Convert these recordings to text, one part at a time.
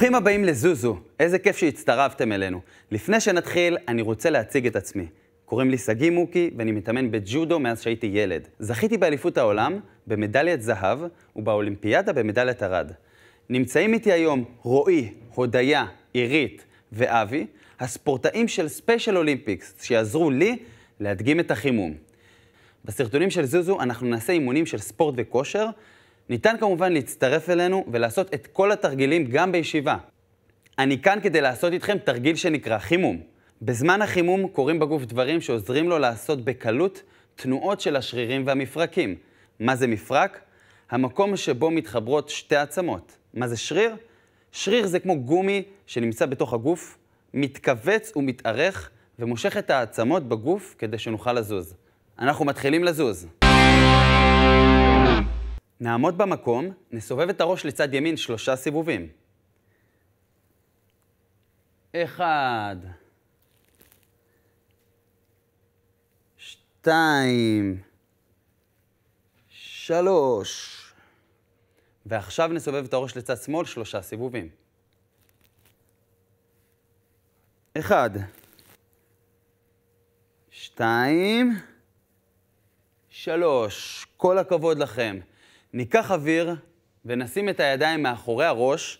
ברוכים הבאים לזוזו, איזה כיף שהצטרפתם אלינו. לפני שנתחיל, אני רוצה להציג את עצמי. קוראים לי שגיא מוקי, ואני מתאמן בג'ודו מאז שהייתי ילד. זכיתי באליפות העולם, במדליית זהב, ובאולימפיאדה במדליית ארד. נמצאים איתי היום רועי, הודיה, עירית ואבי, הספורטאים של Special Olympics, שיעזרו לי להדגים את החימום. בסרטונים של זוזו אנחנו נעשה אימונים של ספורט וכושר. ניתן כמובן להצטרף אלינו ולעשות את כל התרגילים גם בישיבה. אני כאן כדי לעשות איתכם תרגיל שנקרא חימום. בזמן החימום קורים בגוף דברים שעוזרים לו לעשות בקלות תנועות של השרירים והמפרקים. מה זה מפרק? המקום שבו מתחברות שתי עצמות. מה זה שריר? שריר זה כמו גומי שנמצא בתוך הגוף, מתכווץ ומתארך ומושך את העצמות בגוף כדי שנוכל לזוז. אנחנו מתחילים לזוז. נעמוד במקום, נסובב את הראש לצד ימין שלושה סיבובים. אחד, שתיים, שלוש. ועכשיו נסובב את הראש לצד שמאל שלושה סיבובים. אחד, שתיים, שלוש. כל הכבוד לכם. ניקח אוויר ונשים את הידיים מאחורי הראש.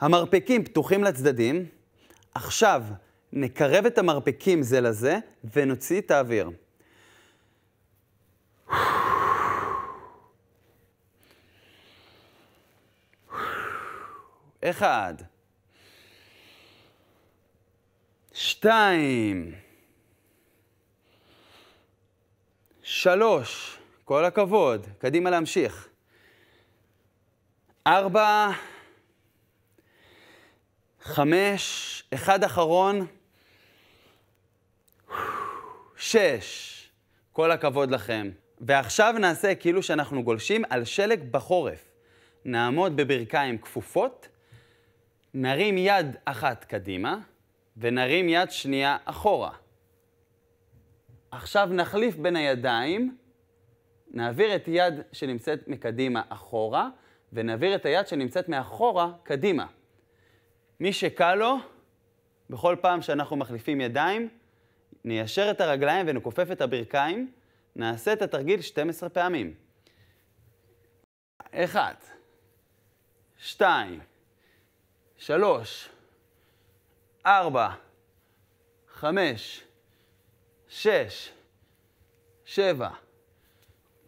המרפקים פתוחים לצדדים. עכשיו נקרב את המרפקים זה לזה ונוציא את האוויר. אחד, שתיים, שלוש, כל הכבוד, קדימה להמשיך. ארבע, חמש, אחד אחרון, שש, כל הכבוד לכם. ועכשיו נעשה כאילו שאנחנו גולשים על שלג בחורף. נעמוד בברכיים כפופות, נרים יד אחת קדימה, ונרים יד שנייה אחורה. עכשיו נחליף בין הידיים, נעביר את יד שנמצאת מקדימה אחורה, ונעביר את היד שנמצאת מאחורה קדימה. מי שקל לו, בכל פעם שאנחנו מחליפים ידיים, ניישר את הרגליים ונכופף את הברכיים, נעשה את התרגיל 12 פעמים. אחד, שתיים, שלוש, ארבע, חמש, שש, שבע,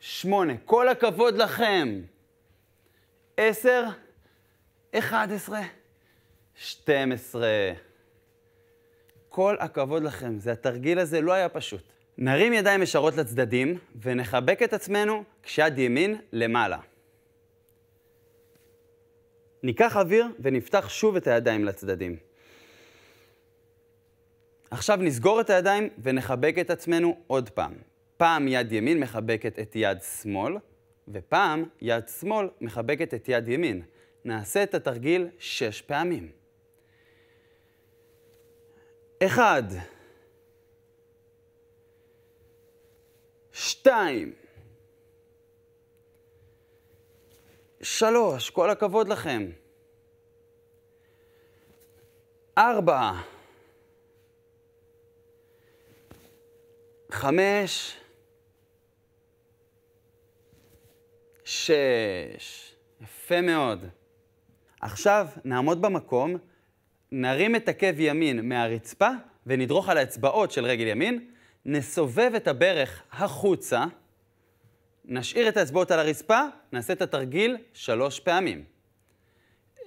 שמונה. כל הכבוד לכם. עשר, אחד עשרה, שתים עשרה. כל הכבוד לכם. זה התרגיל הזה לא היה פשוט. נרים ידיים ישרות לצדדים ונחבק את עצמנו כשיד ימין למעלה. ניקח אוויר ונפתח שוב את הידיים לצדדים. עכשיו נסגור את הידיים ונחבק את עצמנו עוד פעם. פעם יד ימין מחבקת את יד שמאל, ופעם יד שמאל מחבקת את יד ימין. נעשה את התרגיל שש פעמים. אחד, שתיים, שלוש, כל הכבוד לכם. ארבע, חמש, שש. יפה מאוד. עכשיו נעמוד במקום, נרים את עקב ימין מהרצפה ונדרוך על האצבעות של רגל ימין, נסובב את הברך החוצה, נשאיר את האצבעות על הרצפה, נעשה את התרגיל שלוש פעמים.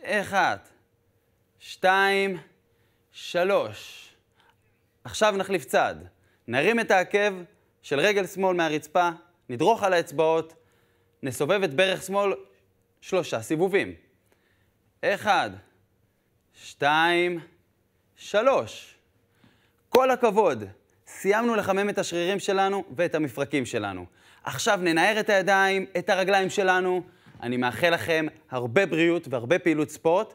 אחת, שתיים, שלוש. עכשיו נחליף צד. נרים את העקב של רגל שמאל מהרצפה, נדרוך על האצבעות, נסובב את ברך שמאל שלושה סיבובים. אחד, שתיים, שלוש. כל הכבוד. סיימנו לחמם את השרירים שלנו ואת המפרקים שלנו. עכשיו ננער את הידיים, את הרגליים שלנו. אני מאחל לכם הרבה בריאות והרבה פעילות ספורט.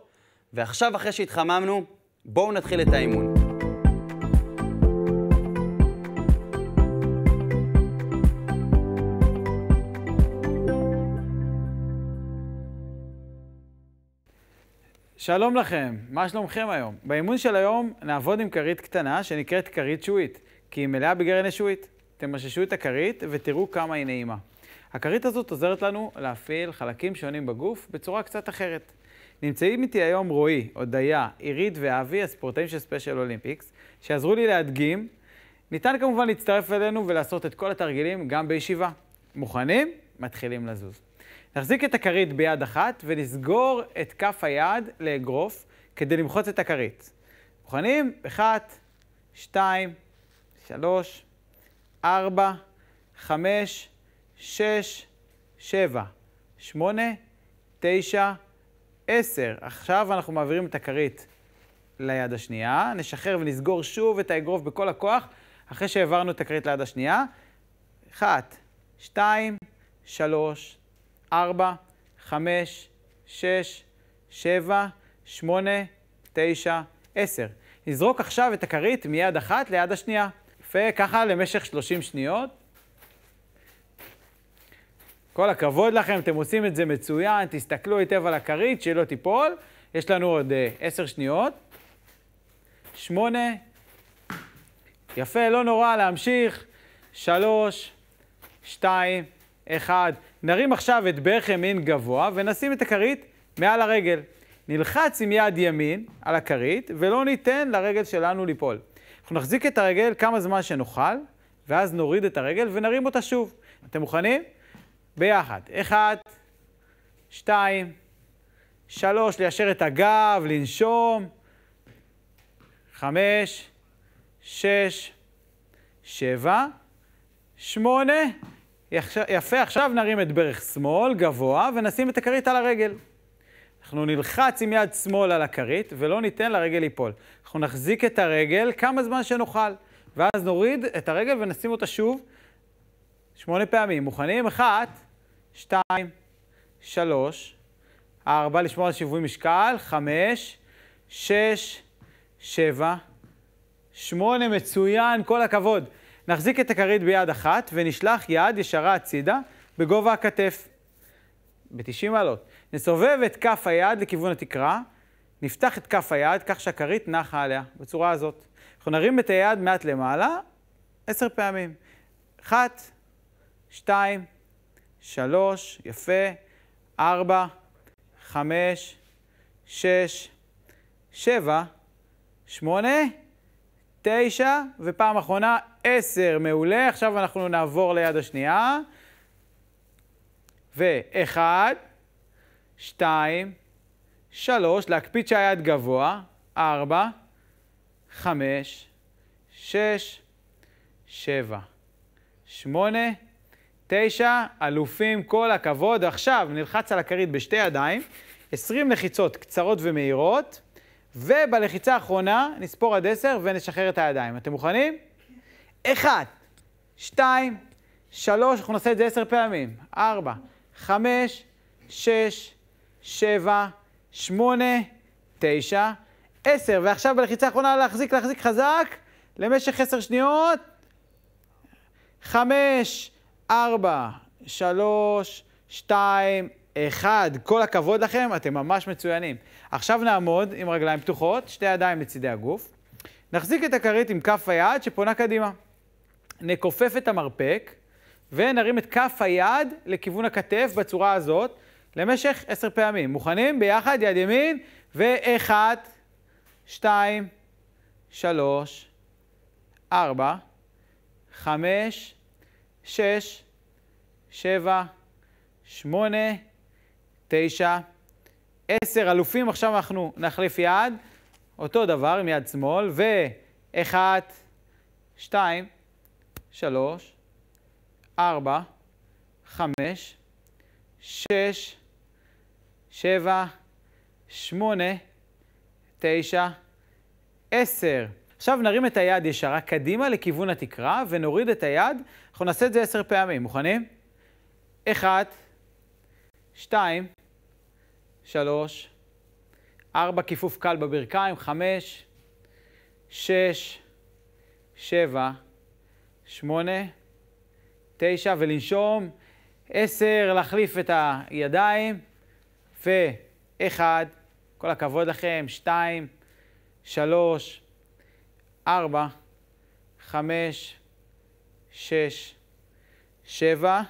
ועכשיו, אחרי שהתחממנו, בואו נתחיל את האימון. שלום לכם, מה שלומכם היום? באימון של היום נעבוד עם כרית קטנה שנקראת כרית שעועית, כי היא מלאה בגרעיני שעועית. תמששו את הכרית ותראו כמה היא נעימה. הכרית הזאת עוזרת לנו להפעיל חלקים שונים בגוף בצורה קצת אחרת. נמצאים איתי היום רועי, הודיה, עירית ואבי, הספורטאים של Special Olympics, שיעזרו לי להדגים. ניתן כמובן להצטרף אלינו ולעשות את כל התרגילים גם בישיבה. מוכנים? מתחילים לזוז. נחזיק את הכרית ביד אחת ונסגור את כף היד לאגרוף כדי למחוץ את הכרית. מוכנים? אחת, שתיים, שלוש, ארבע, חמש, שש, שבע, שמונה, תשע, עשר. עכשיו אנחנו מעבירים את הכרית ליד השנייה, נשחרר ונסגור שוב את האגרוף בכל הכוח, אחרי שהעברנו את הכרית ליד השנייה. אחת, שתיים, שלוש, ארבע, חמש, שש, שבע, שמונה, תשע, עשר. נזרוק עכשיו את הכרית מיד אחת ליד השנייה. יפה, ככה למשך 30 שניות. כל הכבוד לכם, אתם עושים את זה מצוין, תסתכלו היטב על הכרית, שלא תיפול. יש לנו עוד uh, 10 שניות. שמונה. יפה, לא נורא, להמשיך. שלוש, שתיים, אחד. נרים עכשיו את ברך ימין גבוה ונשים את הכרית מעל הרגל. נלחץ עם יד ימין על הכרית ולא ניתן לרגל שלנו ליפול. אנחנו נחזיק את הרגל כמה זמן שנוכל, ואז נוריד את הרגל ונרים אותה שוב. אתם מוכנים? ביחד. אחד, שתיים, שלוש, ליישר את הגב, לנשום. חמש, שש, שבע, שמונה. יפה, עכשיו נרים את ברך שמאל גבוה ונשים את הכרית על הרגל. אנחנו נלחץ עם יד שמאל על הכרית ולא ניתן לרגל ליפול. אנחנו נחזיק את הרגל כמה זמן שנוכל, ואז נוריד את הרגל ונשים אותה שוב שמונה פעמים. מוכנים? אחת, שתיים, שלוש, ארבע, לשמור על שיווי משקל, חמש, שש, שבע, שמונה, מצוין, כל הכבוד. נחזיק את הכרית ביד אחת ונשלח יד ישרה הצידה בגובה הכתף, ב-90 מעלות. נסובב את כף היד לכיוון התקרה, נפתח את כף היד כך שהכרית נחה עליה, בצורה הזאת. אנחנו נרים את היד מעט למעלה, עשר פעמים. אחת, שתיים, שלוש, יפה, ארבע, חמש, שש, שבע, שמונה, תשע, ופעם אחרונה, עשר. מעולה. עכשיו אנחנו נעבור ליד השנייה. ואחד, שתיים, שלוש, להקפיד שהיד גבוה, ארבע, חמש, שש, שבע, שמונה, תשע, אלופים, כל הכבוד. עכשיו נלחץ על הכרית בשתי ידיים, עשרים לחיצות קצרות ומהירות, ובלחיצה האחרונה נספור עד עשר ונשחרר את הידיים. אתם מוכנים? אחד, שתיים, שלוש, אנחנו נעשה את זה עשר פעמים. ארבע, חמש, שש, שבע, שמונה, תשע, עשר. ועכשיו בלחיצה האחרונה להחזיק, להחזיק חזק למשך עשר שניות. חמש, ארבע, שלוש, שתיים, אחד. כל הכבוד לכם, אתם ממש מצוינים. עכשיו נעמוד עם רגליים פתוחות, שתי ידיים לצידי הגוף. נחזיק את הכרית עם כף היד שפונה קדימה. נכופף את המרפק ונרים את כף היד לכיוון הכתף בצורה הזאת למשך עשר פעמים. מוכנים? ביחד, יד ימין, ואחת, שתיים, שלוש, ארבע, חמש, שש, שבע, שמונה, תשע, עשר. אלופים, עכשיו אנחנו נחליף יד, אותו דבר עם יד שמאל, ואחת, שתיים, שלוש, ארבע, חמש, שש, שבע, שמונה, תשע, עשר. עכשיו נרים את היד ישרה קדימה לכיוון התקרה ונוריד את היד. אנחנו נעשה את זה עשר פעמים. מוכנים? אחת, שתיים, שלוש, ארבע, כיפוף קל בברכיים, חמש, שש, שבע, שמונה, תשע, ולנשום, עשר, להחליף את הידיים, ואחד, כל הכבוד לכם. שתיים, שלוש, ארבע, חמש, שש, שבע,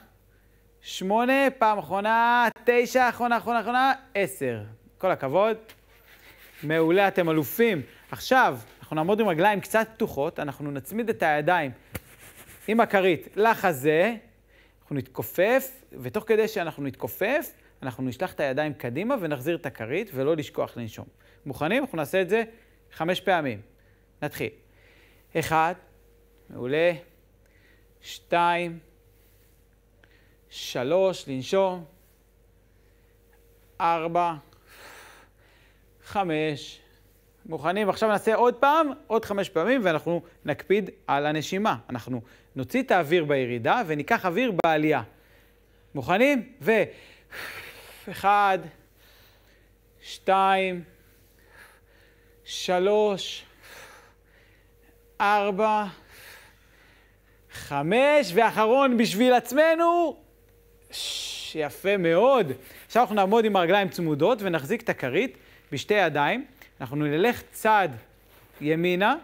שמונה, פעם אחרונה, תשע, אחרונה, אחרונה, אחרונה, עשר. כל הכבוד. מעולה, אתם אלופים. עכשיו, אנחנו נעמוד עם רגליים קצת פתוחות, אנחנו נצמיד את הידיים עם הכרית לחזה, אנחנו נתכופף, ותוך כדי שאנחנו נתכופף, אנחנו נשלח את הידיים קדימה ונחזיר את הכרית, ולא לשכוח לנשום. מוכנים? אנחנו נעשה את זה חמש פעמים. נתחיל. אחד, מעולה. שתיים, שלוש, לנשום. ארבע, חמש. מוכנים? עכשיו נעשה עוד פעם, עוד חמש פעמים, ואנחנו נקפיד על הנשימה. אנחנו נוציא את האוויר בירידה וניקח אוויר בעלייה. מוכנים? ו... אחד, שתיים, שלוש, ארבע, חמש, ואחרון בשביל עצמנו. ש... יפה מאוד. עכשיו אנחנו נעמוד עם הרגליים צמודות ונחזיק את הכרית בשתי ידיים. אנחנו נלך צעד ימינה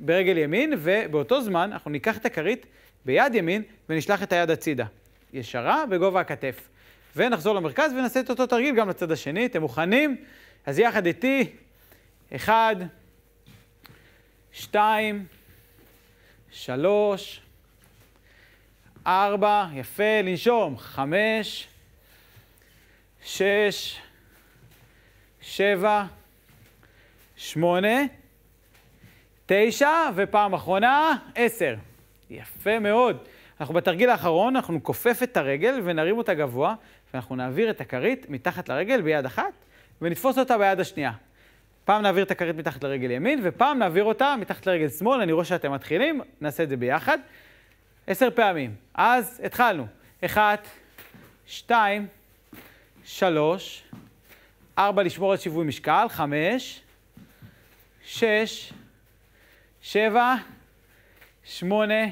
ברגל ימין, ובאותו זמן אנחנו ניקח את הכרית ביד ימין ונשלח את היד הצידה. ישרה בגובה הכתף. ונחזור למרכז ונעשה את אותו תרגיל גם לצד השני. אתם מוכנים? אז יחד איתי, אחד, שתיים, שלוש, ארבע, יפה, לנשום, חמש, שש, שבע, שמונה, תשע, ופעם אחרונה, עשר. יפה מאוד. אנחנו בתרגיל האחרון, אנחנו נכופף את הרגל ונרים אותה גבוה, ואנחנו נעביר את הכרית מתחת לרגל ביד אחת, ונתפוס אותה ביד השנייה. פעם נעביר את הכרית מתחת לרגל ימין, ופעם נעביר אותה מתחת לרגל שמאל. אני רואה שאתם מתחילים, נעשה את זה ביחד. עשר פעמים. אז התחלנו. אחת, שתיים, שלוש, ארבע, לשמור על שיווי משקל, חמש, שש, שבע, שמונה,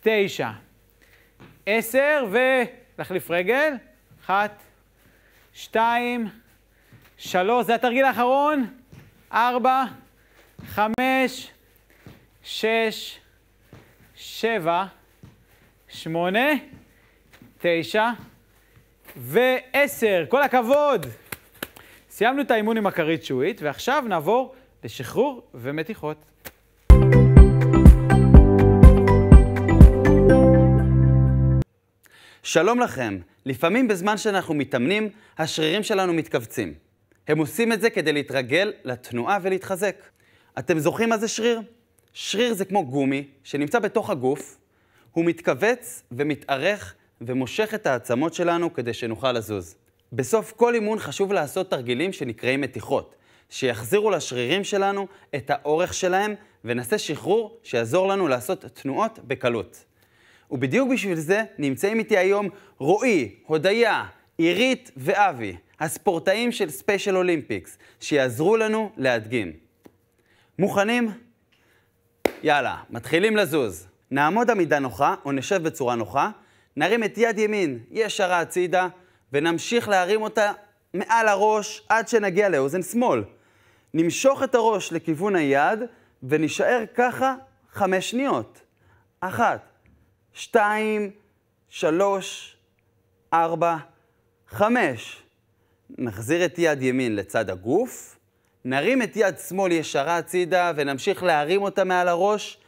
תשע, עשר, ולהחליף רגל. אחת, שתיים, שלוש, זה התרגיל האחרון. ארבע, חמש, שש, שבע, שמונה, תשע ועשר. כל הכבוד! סיימנו את האימון עם הכרית שועית, ועכשיו נעבור לשחרור ומתיחות. שלום לכם. לפעמים בזמן שאנחנו מתאמנים, השרירים שלנו מתכווצים. הם עושים את זה כדי להתרגל לתנועה ולהתחזק. אתם זוכרים מה זה שריר? שריר זה כמו גומי שנמצא בתוך הגוף, הוא מתכווץ ומתארך ומושך את העצמות שלנו כדי שנוכל לזוז. בסוף כל אימון חשוב לעשות תרגילים שנקראים מתיחות, שיחזירו לשרירים שלנו את האורך שלהם ונעשה שחרור שיעזור לנו לעשות תנועות בקלות. ובדיוק בשביל זה נמצאים איתי היום רועי, הודיה, עירית ואבי, הספורטאים של Special Olympics, שיעזרו לנו להדגים. מוכנים? יאללה, מתחילים לזוז. נעמוד עמידה נוחה או נשב בצורה נוחה, נרים את יד ימין ישרה הצידה, ונמשיך להרים אותה מעל הראש עד שנגיע לאוזן שמאל. נמשוך את הראש לכיוון היד, ונישאר ככה חמש שניות. אחת, שתיים, שלוש, ארבע, חמש. נחזיר את יד ימין לצד הגוף, נרים את יד שמאל ישרה הצידה ונמשיך להרים אותה מעל הראש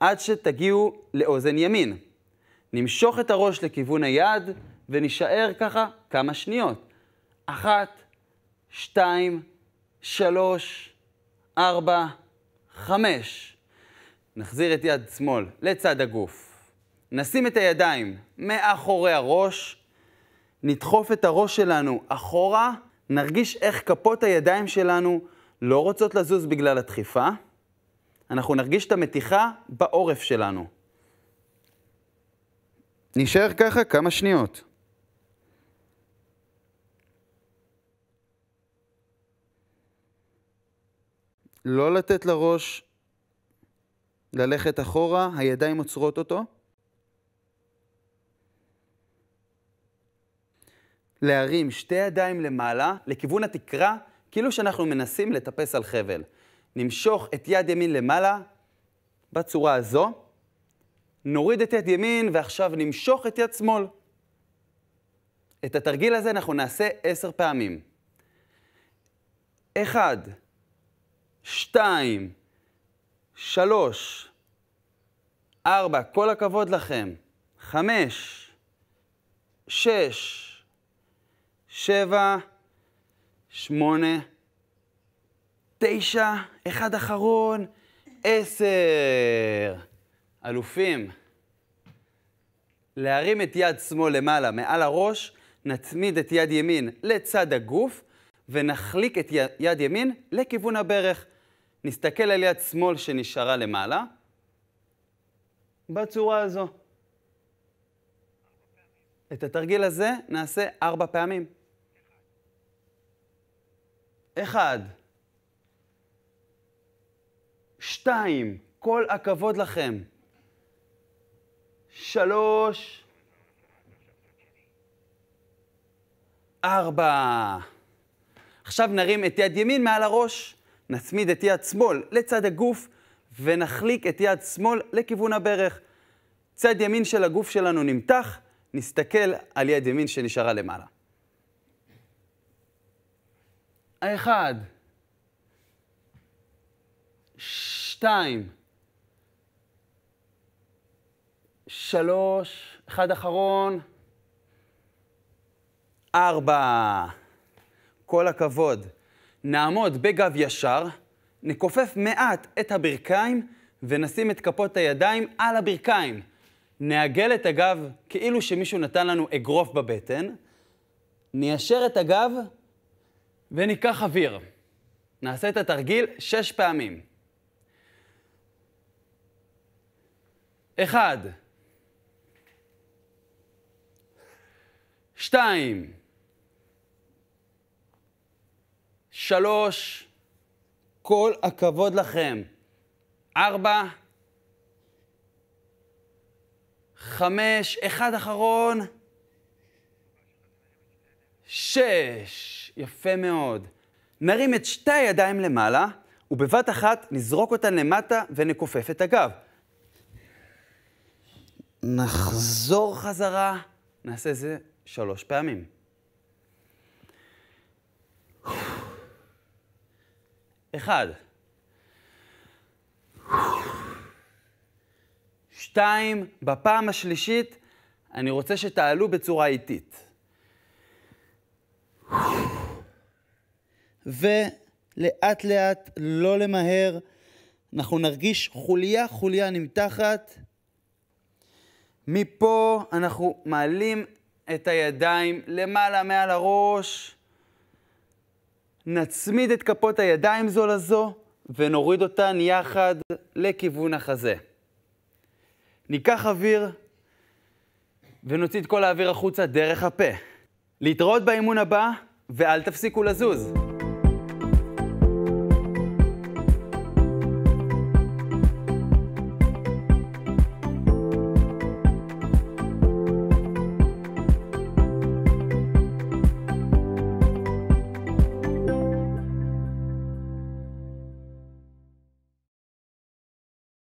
עד שתגיעו לאוזן ימין. נמשוך את הראש לכיוון היד ונישאר ככה כמה שניות. אחת, שתיים, שלוש, ארבע, חמש. נחזיר את יד שמאל לצד הגוף. נשים את הידיים מאחורי הראש, נדחוף את הראש שלנו אחורה, נרגיש איך כפות הידיים שלנו לא רוצות לזוז בגלל הדחיפה. אנחנו נרגיש את המתיחה בעורף שלנו. נשאר ככה כמה שניות. לא לתת לראש ללכת אחורה, הידיים עוצרות אותו. להרים שתי ידיים למעלה, לכיוון התקרה, כאילו שאנחנו מנסים לטפס על חבל. נמשוך את יד ימין למעלה בצורה הזו, נוריד את יד ימין ועכשיו נמשוך את יד שמאל. את התרגיל הזה אנחנו נעשה עשר פעמים. אחד, שתיים, שלוש, ארבע, כל הכבוד לכם, חמש, שש, שבע, שמונה, תשע, אחד אחרון, עשר. אלופים. להרים את יד שמאל למעלה, מעל הראש, נצמיד את יד ימין לצד הגוף, ונחליק את יד ימין לכיוון הברך. נסתכל על יד שמאל שנשארה למעלה, בצורה הזו. את התרגיל הזה נעשה ארבע פעמים. אחד. שתיים, כל הכבוד לכם. שלוש. ארבע. עכשיו נרים את יד ימין מעל הראש, נצמיד את יד שמאל לצד הגוף ונחליק את יד שמאל לכיוון הברך. צד ימין של הגוף שלנו נמתח, נסתכל על יד ימין שנשארה למעלה. האחד, שתיים, שלוש, אחד אחרון, ארבע. כל הכבוד. נעמוד בגב ישר, נכופף מעט את הברכיים ונשים את כפות הידיים על הברכיים. נעגל את הגב כאילו שמישהו נתן לנו אגרוף בבטן, ניישר את הגב וניקח אוויר. נעשה את התרגיל שש פעמים. אחד, שתיים, שלוש, כל הכבוד לכם. ארבע, חמש, אחד אחרון, שש. יפה מאוד. נרים את שתי הידיים למעלה, ובבת אחת נזרוק אותן למטה ונכופף את הגב. נחזור חזרה, נעשה זה שלוש פעמים. אחד. שתיים, בפעם השלישית, אני רוצה שתעלו בצורה איטית. ולאט לאט, לא למהר, אנחנו נרגיש חוליה חוליה נמתחת. מפה אנחנו מעלים את הידיים למעלה מעל הראש, נצמיד את כפות הידיים זו לזו ונוריד אותן יחד לכיוון החזה. ניקח אוויר ונוציא את כל האוויר החוצה דרך הפה. להתראות באימון הבא ואל תפסיקו לזוז.